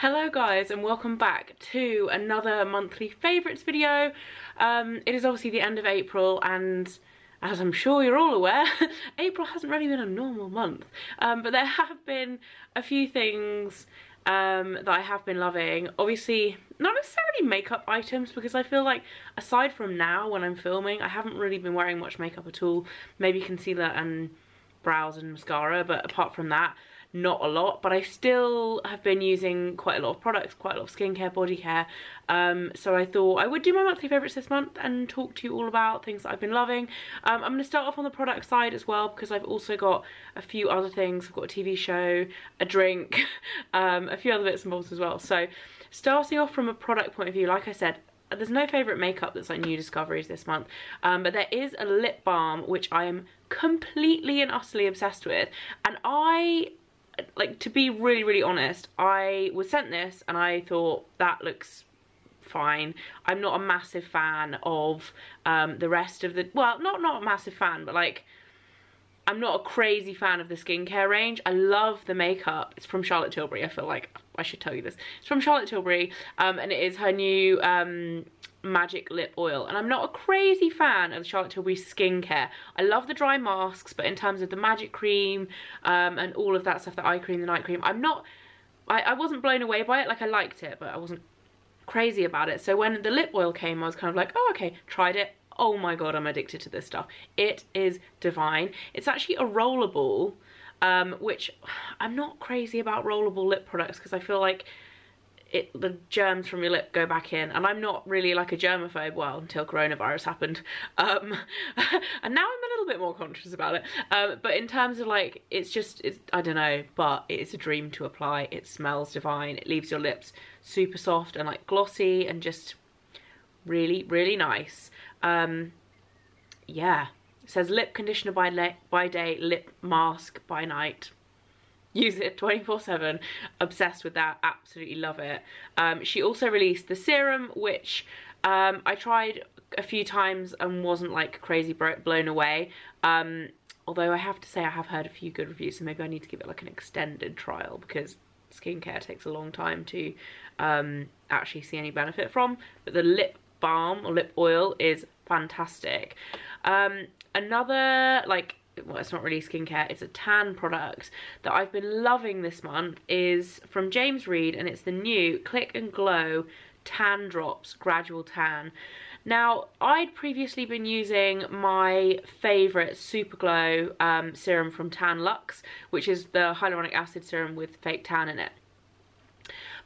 Hello guys and welcome back to another monthly favourites video. Um, it is obviously the end of April and as I'm sure you're all aware, April hasn't really been a normal month. Um, but there have been a few things um, that I have been loving. Obviously, not necessarily makeup items because I feel like aside from now when I'm filming, I haven't really been wearing much makeup at all. Maybe concealer and brows and mascara, but apart from that, not a lot but I still have been using quite a lot of products quite a lot of skincare body care. Um, so I thought I would do my monthly favorites this month and talk to you all about things that I've been loving. Um, I'm going to start off on the product side as well because I've also got a few other things. I've got a TV show a drink um, a few other bits and bobs as well. So starting off from a product point of view like I said there's no favourite makeup that's like new discoveries this month. Um, but there is a lip balm which I am completely and utterly obsessed with. And I like to be really really honest I was sent this and I thought that looks fine I'm not a massive fan of um, the rest of the well not not a massive fan but like I'm not a crazy fan of the skincare range. I love the makeup. It's from Charlotte Tilbury. I feel like I should tell you this. It's from Charlotte Tilbury um, and it is her new um, magic lip oil and I'm not a crazy fan of Charlotte Tilbury skincare. I love the dry masks but in terms of the magic cream um, and all of that stuff, the eye cream, the night cream, I'm not, I, I wasn't blown away by it, like I liked it but I wasn't crazy about it. So when the lip oil came I was kind of like, oh okay, tried it, oh my god I'm addicted to this stuff. It is divine. It's actually a rollable um, which I'm not crazy about rollable lip products because I feel like it the germs from your lip go back in. And I'm not really like a germaphobe well until coronavirus happened. Um, and now I'm a little bit more conscious about it. Um, but in terms of like it's just it's I don't know but it's a dream to apply. It smells divine. It leaves your lips super soft and like glossy and just really really nice. Um, yeah it says lip conditioner by, by day lip mask by night. Use it 24 7 obsessed with that. Absolutely love it. Um, she also released the serum which um, I tried a few times and wasn't like crazy blown away. Um, although I have to say I have heard a few good reviews so maybe I need to give it like an extended trial because skincare takes a long time to um, actually see any benefit from. But the lip balm or lip oil is fantastic um, another like well it's not really skincare it's a tan product that I've been loving this month is from James Read and it's the new Click and Glow Tan Drops Gradual Tan. Now I'd previously been using my favourite Super Glow um, serum from Tan Luxe which is the hyaluronic acid serum with fake tan in it.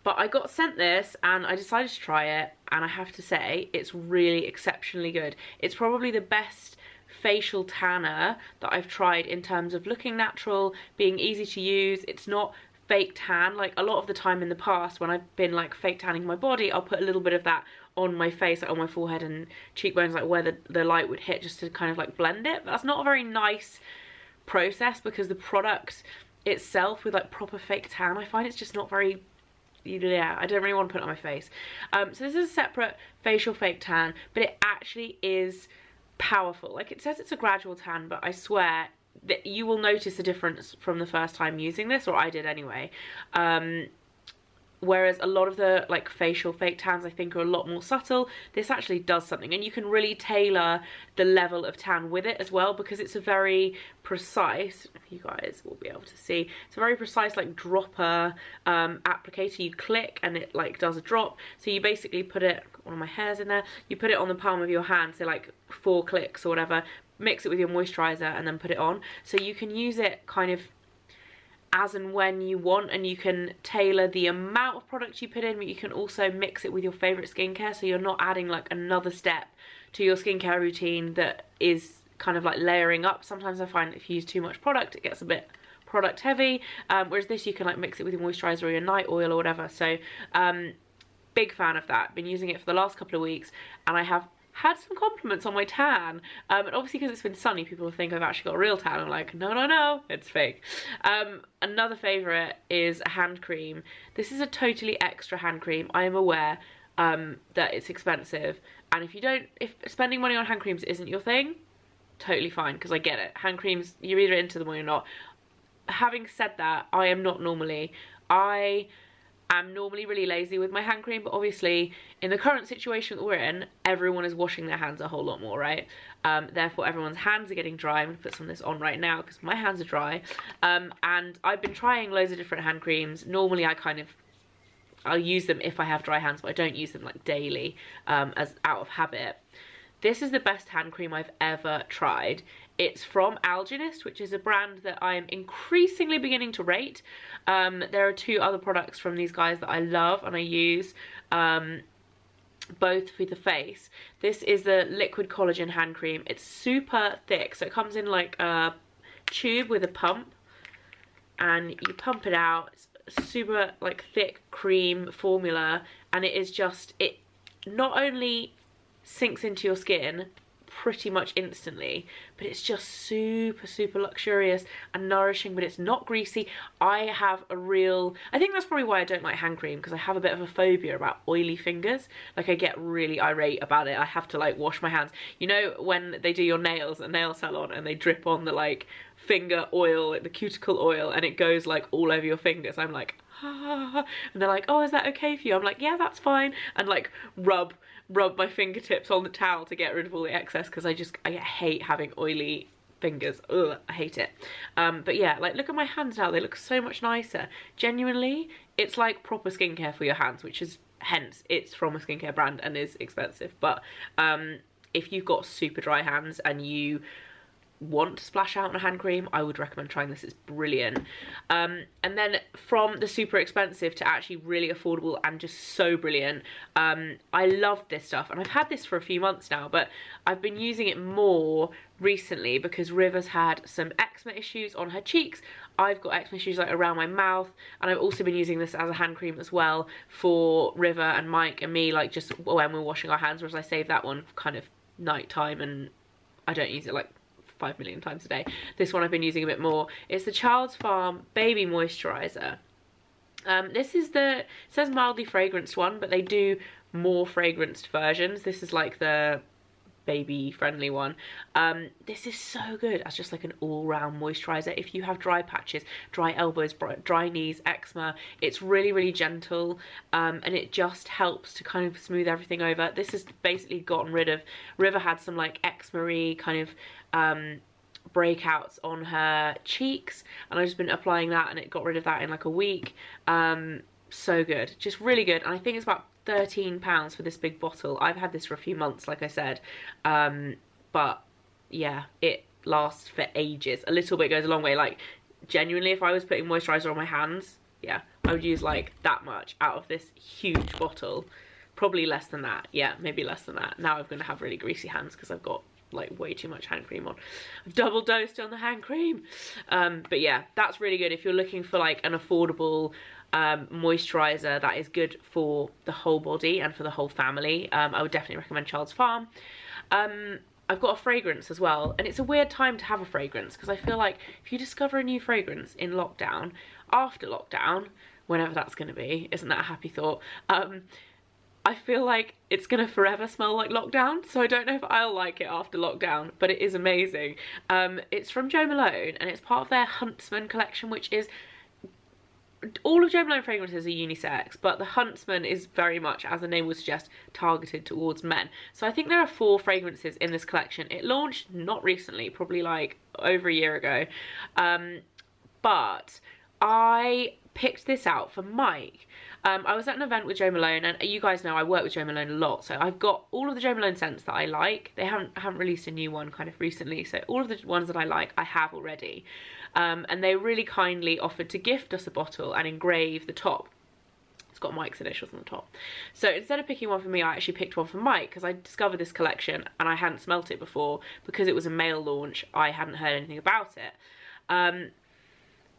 But I got sent this and I decided to try it and I have to say it's really exceptionally good. It's probably the best facial tanner that I've tried in terms of looking natural, being easy to use. It's not fake tan like a lot of the time in the past when I've been like fake tanning my body I'll put a little bit of that on my face like on my forehead and cheekbones like where the, the light would hit just to kind of like blend it but that's not a very nice process because the product itself with like proper fake tan I find it's just not very yeah I don't really want to put it on my face um, so this is a separate facial fake tan but it actually is powerful. Like it says it's a gradual tan, but I swear that you will notice a difference from the first time using this, or I did anyway. Um, whereas a lot of the like facial fake tans I think are a lot more subtle this actually does something. And you can really tailor the level of tan with it as well because it's a very precise you guys will be able to see it's a very precise like dropper um, applicator. You click and it like does a drop. So you basically put it one of my hairs in there you put it on the palm of your hand so like four clicks or whatever mix it with your moisturizer and then put it on. So you can use it kind of as and when you want and you can tailor the amount of product you put in but you can also mix it with your favorite skincare so you're not adding like another step to your skincare routine that is kind of like layering up. Sometimes I find if you use too much product it gets a bit product heavy um, whereas this you can like mix it with your moisturizer or your night oil or whatever. So um, big fan of that. Been using it for the last couple of weeks and I have had some compliments on my tan. Um, and obviously because it's been sunny, people think I've actually got a real tan. I'm like, no, no, no, it's fake. Um, another favourite is a hand cream. This is a totally extra hand cream. I am aware um, that it's expensive. And if you don't, if spending money on hand creams isn't your thing, totally fine, because I get it. Hand creams, you're either into them or you're not. Having said that, I am not normally. I am normally really lazy with my hand cream, but obviously in the current situation that we're in, everyone is washing their hands a whole lot more, right? Um, therefore, everyone's hands are getting dry. I'm to put some of this on right now because my hands are dry. Um, and I've been trying loads of different hand creams. Normally, I kind of I'll use them if I have dry hands, but I don't use them like daily um, as out of habit. This is the best hand cream I've ever tried. It's from Algenist, which is a brand that I'm increasingly beginning to rate. Um, there are two other products from these guys that I love and I use. Um, both for the face. This is the liquid collagen hand cream. It's super thick, so it comes in like a tube with a pump and you pump it out. It's super like thick cream formula and it is just, it not only sinks into your skin pretty much instantly but it's just super super luxurious and nourishing but it's not greasy. I have a real I think that's probably why I don't like hand cream because I have a bit of a phobia about oily fingers. Like I get really irate about it. I have to like wash my hands. You know when they do your nails at nail salon and they drip on the like finger oil the cuticle oil and it goes like all over your fingers? I'm like and they're like oh is that okay for you? I'm like yeah that's fine. And like rub rub my fingertips on the towel to get rid of all the excess because I just I hate having oily fingers. Ugh, I hate it. Um, but yeah like look at my hands now. They look so much nicer. Genuinely it's like proper skincare for your hands which is hence it's from a skincare brand and is expensive. But um, if you've got super dry hands and you want to splash out on a hand cream, I would recommend trying this. It's brilliant. Um, and then from the super expensive to actually really affordable and just so brilliant, um, I love this stuff. And I've had this for a few months now, but I've been using it more recently because River's had some eczema issues on her cheeks. I've got eczema issues like around my mouth and I've also been using this as a hand cream as well for River and Mike and me like just when we're washing our hands whereas I save that one kind of night time and I don't use it like five million times a day. This one I've been using a bit more. It's the Childs Farm Baby Moisturiser. Um, this is the, says mildly fragranced one, but they do more fragranced versions. This is like the baby friendly one. Um, this is so good as just like an all-round moisturizer. If you have dry patches dry elbows dry knees eczema it's really really gentle um, and it just helps to kind of smooth everything over. This has basically gotten rid of river had some like eczema kind of um, breakouts on her cheeks and I've just been applying that and it got rid of that in like a week. Um, so good. Just really good and I think it's about 13 pounds for this big bottle. I've had this for a few months like I said. Um, but yeah it lasts for ages. A little bit goes a long way. Like genuinely if I was putting moisturizer on my hands yeah I would use like that much out of this huge bottle. Probably less than that. Yeah maybe less than that. Now I'm gonna have really greasy hands because I've got like way too much hand cream on. I've double dosed on the hand cream. Um, but yeah, that's really good if you're looking for like an affordable um, moisturizer that is good for the whole body and for the whole family. Um, I would definitely recommend Childs Farm. Um, I've got a fragrance as well and it's a weird time to have a fragrance because I feel like if you discover a new fragrance in lockdown, after lockdown, whenever that's going to be, isn't that a happy thought? I feel like it's gonna forever smell like lockdown so I don't know if I'll like it after lockdown but it is amazing um, it's from Jo Malone and it's part of their Huntsman collection which is all of Jo Malone fragrances are unisex, but the Huntsman is very much, as the name would suggest, targeted towards men. So I think there are four fragrances in this collection. It launched not recently, probably like over a year ago, um, but I picked this out for Mike. Um, I was at an event with Jo Malone, and you guys know I work with Jo Malone a lot, so I've got all of the Jo Malone scents that I like. They haven't haven't released a new one kind of recently, so all of the ones that I like I have already. Um, and they really kindly offered to gift us a bottle and engrave the top It's got Mike's initials on the top. So instead of picking one for me, I actually picked one for Mike because I discovered this collection and I hadn't smelt it before because it was a male launch. I hadn't heard anything about it. Um,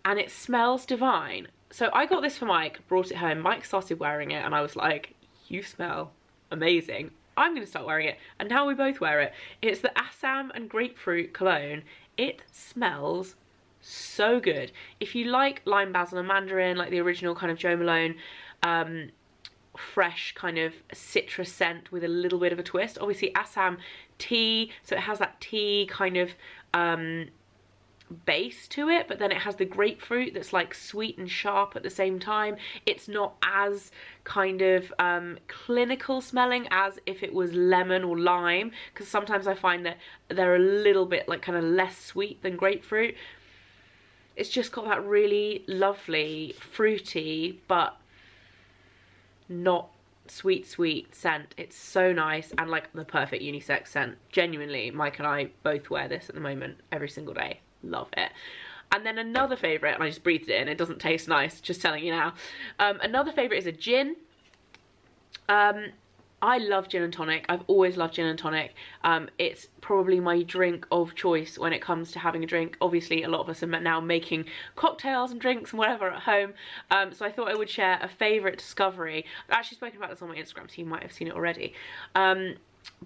and it smells divine so I got this for Mike, brought it home. Mike started wearing it and I was like, you smell amazing. I'm going to start wearing it. And now we both wear it. It's the Assam and Grapefruit Cologne. It smells so good. If you like lime basil and mandarin, like the original kind of Jo Malone, um, fresh kind of citrus scent with a little bit of a twist. Obviously Assam tea, so it has that tea kind of um, base to it but then it has the grapefruit that's like sweet and sharp at the same time. It's not as kind of um, clinical smelling as if it was lemon or lime because sometimes I find that they're a little bit like kind of less sweet than grapefruit. It's just got that really lovely fruity but not sweet sweet scent. It's so nice and like the perfect unisex scent. Genuinely Mike and I both wear this at the moment every single day love it and then another favourite, and I just breathed it in, it doesn't taste nice, just telling you now. Um, another favourite is a gin. Um, I love gin and tonic. I've always loved gin and tonic. Um, it's probably my drink of choice when it comes to having a drink. Obviously, a lot of us are now making cocktails and drinks and whatever at home. Um, so I thought I would share a favourite discovery. I've actually spoken about this on my Instagram, so you might have seen it already. Um,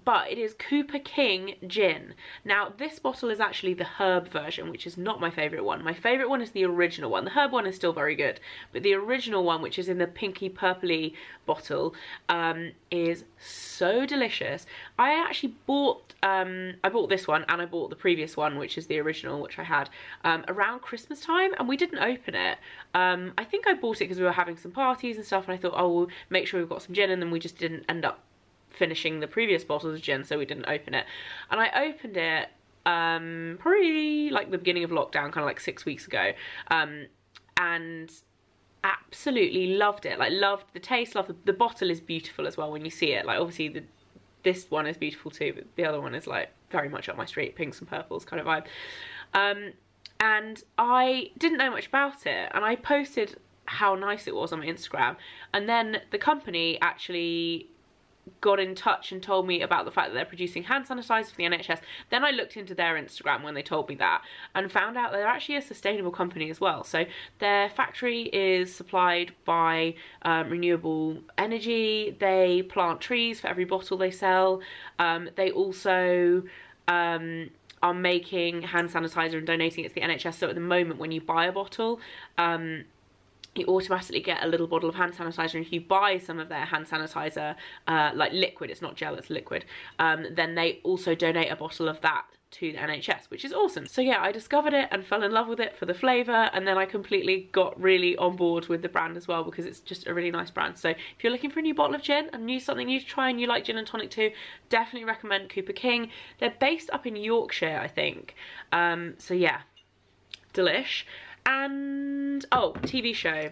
but it is Cooper King Gin. Now this bottle is actually the herb version which is not my favourite one. My favourite one is the original one. The herb one is still very good but the original one which is in the pinky purpley bottle um, is so delicious. I actually bought, um, I bought this one and I bought the previous one which is the original which I had um, around Christmas time and we didn't open it. Um, I think I bought it because we were having some parties and stuff and I thought oh we'll make sure we've got some gin and then we just didn't end up finishing the previous bottles of gin so we didn't open it. And I opened it um, probably like the beginning of lockdown kind of like six weeks ago um, and absolutely loved it. Like loved the taste loved the, the bottle is beautiful as well when you see it. Like obviously the this one is beautiful too but the other one is like very much up my street pinks and purples kind of vibe. Um, and I didn't know much about it and I posted how nice it was on my Instagram and then the company actually got in touch and told me about the fact that they're producing hand sanitizer for the NHS. Then I looked into their Instagram when they told me that and found out they're actually a sustainable company as well. So their factory is supplied by um, renewable energy. They plant trees for every bottle they sell. Um, they also um, are making hand sanitizer and donating it to the NHS. So at the moment when you buy a bottle, um, you automatically get a little bottle of hand sanitizer and if you buy some of their hand sanitizer uh, like liquid it's not gel it's liquid um, then they also donate a bottle of that to the NHS which is awesome. So yeah I discovered it and fell in love with it for the flavour and then I completely got really on board with the brand as well because it's just a really nice brand. So if you're looking for a new bottle of gin and new something new to try and you like gin and tonic too definitely recommend Cooper King. They're based up in Yorkshire I think. Um, so yeah delish and, oh, TV show.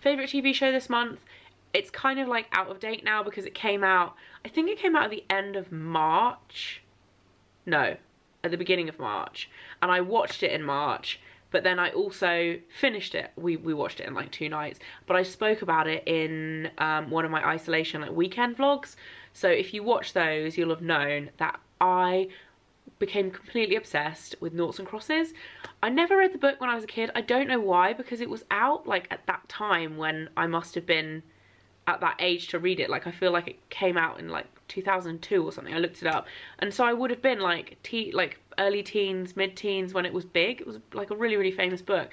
Favourite TV show this month? It's kind of like out of date now because it came out, I think it came out at the end of March. No, at the beginning of March. And I watched it in March but then I also finished it. We, we watched it in like two nights, but I spoke about it in um, one of my isolation like weekend vlogs. So if you watch those, you'll have known that I became completely obsessed with noughts and crosses. I never read the book when I was a kid. I don't know why because it was out like at that time when I must have been at that age to read it. Like I feel like it came out in like 2002 or something. I looked it up. And so I would have been like te like early teens, mid-teens when it was big. It was like a really really famous book.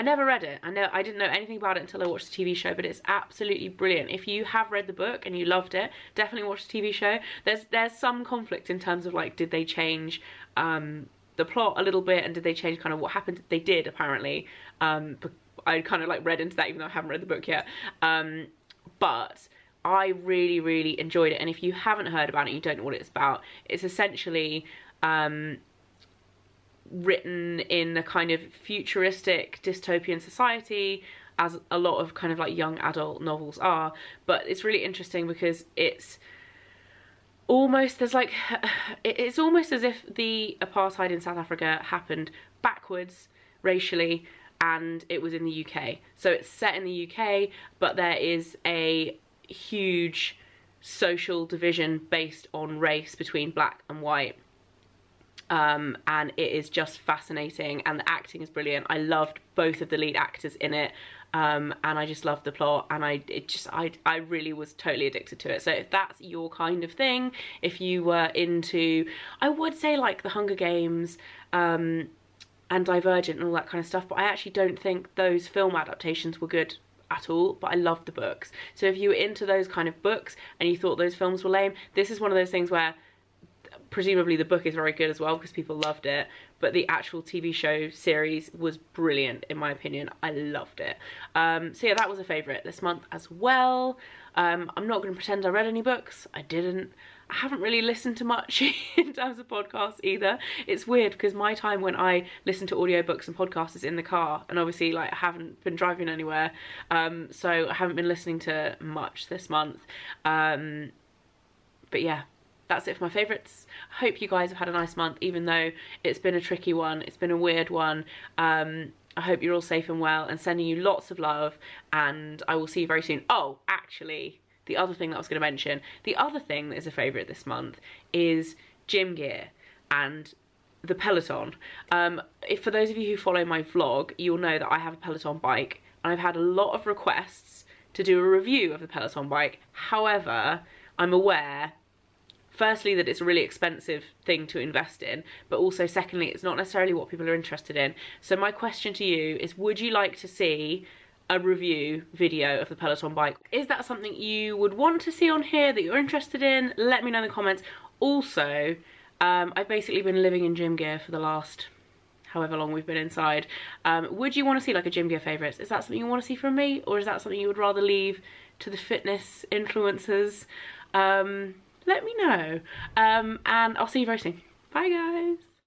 I never read it. I know I didn't know anything about it until I watched the TV show, but it's absolutely brilliant. If you have read the book and you loved it, definitely watch the TV show. There's there's some conflict in terms of like did they change um, the plot a little bit and did they change kind of what happened? They did apparently. Um, I kind of like read into that even though I haven't read the book yet. Um, but I really really enjoyed it and if you haven't heard about it, you don't know what it's about. It's essentially um, written in a kind of futuristic dystopian society as a lot of kind of like young adult novels are. But it's really interesting because it's almost there's like it's almost as if the apartheid in South Africa happened backwards racially and it was in the UK so it's set in the UK but there is a huge social division based on race between black and white um, and it is just fascinating and the acting is brilliant. I loved both of the lead actors in it um, and I just loved the plot and I it just I, I really was totally addicted to it. So if that's your kind of thing, if you were into, I would say like the Hunger Games, um, and Divergent and all that kind of stuff, but I actually don't think those film adaptations were good at all, but I loved the books. So if you were into those kind of books and you thought those films were lame, this is one of those things where presumably the book is very good as well because people loved it but the actual TV show series was brilliant in my opinion. I loved it. Um, so yeah that was a favourite this month as well. Um, I'm not going to pretend I read any books. I didn't. I haven't really listened to much in terms of podcasts either. It's weird because my time when I listen to audiobooks and podcasts is in the car and obviously like I haven't been driving anywhere um, so I haven't been listening to much this month. Um, but yeah, that's it for my favourites. I hope you guys have had a nice month even though it's been a tricky one, it's been a weird one. Um, I hope you're all safe and well and sending you lots of love and I will see you very soon. Oh, actually, the other thing that I was going to mention, the other thing that is a favourite this month is gym gear and the Peloton. Um, if for those of you who follow my vlog, you'll know that I have a Peloton bike and I've had a lot of requests to do a review of the Peloton bike. However, I'm aware firstly that it's a really expensive thing to invest in but also secondly it's not necessarily what people are interested in so my question to you is would you like to see a review video of the Peloton bike. Is that something you would want to see on here that you're interested in? Let me know in the comments. Also, um, I've basically been living in gym gear for the last however long we've been inside. Um, would you want to see like a gym gear favourites? Is that something you want to see from me? Or is that something you would rather leave to the fitness influencers? Um, let me know. Um, and I'll see you very soon. Bye guys.